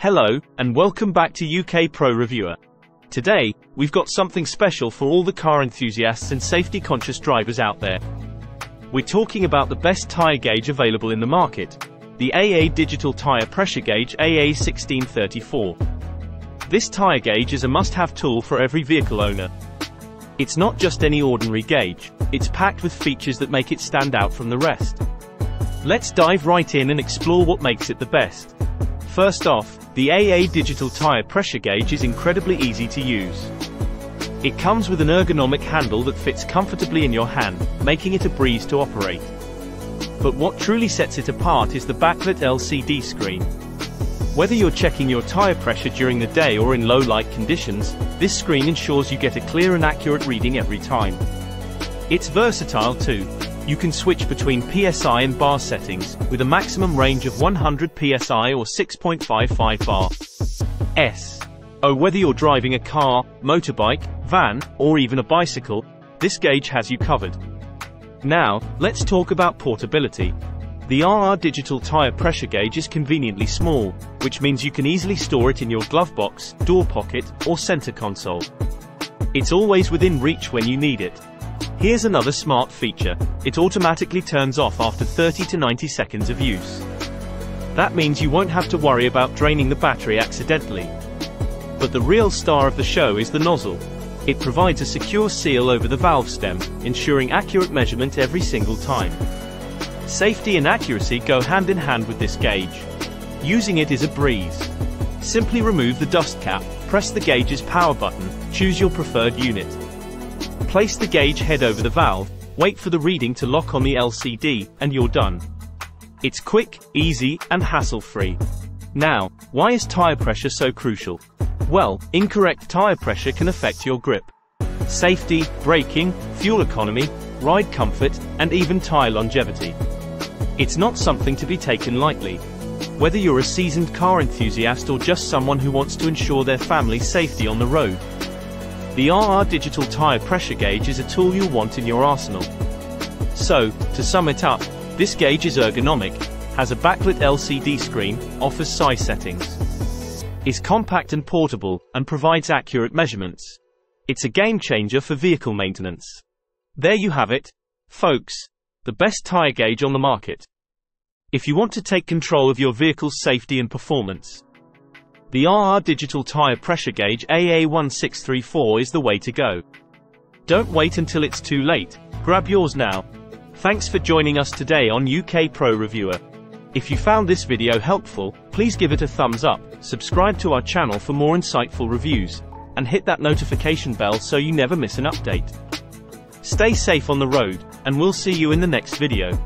Hello, and welcome back to UK Pro Reviewer. Today, we've got something special for all the car enthusiasts and safety conscious drivers out there. We're talking about the best tyre gauge available in the market, the AA Digital Tyre Pressure Gauge AA1634. This tyre gauge is a must-have tool for every vehicle owner. It's not just any ordinary gauge, it's packed with features that make it stand out from the rest. Let's dive right in and explore what makes it the best. First off, the AA Digital Tire Pressure Gauge is incredibly easy to use. It comes with an ergonomic handle that fits comfortably in your hand, making it a breeze to operate. But what truly sets it apart is the backlit LCD screen. Whether you're checking your tire pressure during the day or in low light conditions, this screen ensures you get a clear and accurate reading every time. It's versatile too. You can switch between PSI and bar settings, with a maximum range of 100 PSI or 6.55 bar. S. Oh whether you're driving a car, motorbike, van, or even a bicycle, this gauge has you covered. Now, let's talk about portability. The AA Digital Tire Pressure Gauge is conveniently small, which means you can easily store it in your glove box, door pocket, or center console. It's always within reach when you need it. Here's another smart feature. It automatically turns off after 30 to 90 seconds of use. That means you won't have to worry about draining the battery accidentally. But the real star of the show is the nozzle. It provides a secure seal over the valve stem, ensuring accurate measurement every single time. Safety and accuracy go hand in hand with this gauge. Using it is a breeze. Simply remove the dust cap, press the gauge's power button, choose your preferred unit. Place the gauge head over the valve, wait for the reading to lock on the LCD, and you're done. It's quick, easy, and hassle-free. Now, why is tire pressure so crucial? Well, incorrect tire pressure can affect your grip. Safety, braking, fuel economy, ride comfort, and even tire longevity. It's not something to be taken lightly. Whether you're a seasoned car enthusiast or just someone who wants to ensure their family's safety on the road, the AA Digital Tire Pressure Gauge is a tool you'll want in your arsenal. So, to sum it up, this gauge is ergonomic, has a backlit LCD screen, offers size settings, is compact and portable, and provides accurate measurements. It's a game changer for vehicle maintenance. There you have it, folks, the best tire gauge on the market. If you want to take control of your vehicle's safety and performance, the AA Digital Tire Pressure Gauge AA1634 is the way to go. Don't wait until it's too late, grab yours now. Thanks for joining us today on UK Pro Reviewer. If you found this video helpful, please give it a thumbs up, subscribe to our channel for more insightful reviews, and hit that notification bell so you never miss an update. Stay safe on the road, and we'll see you in the next video.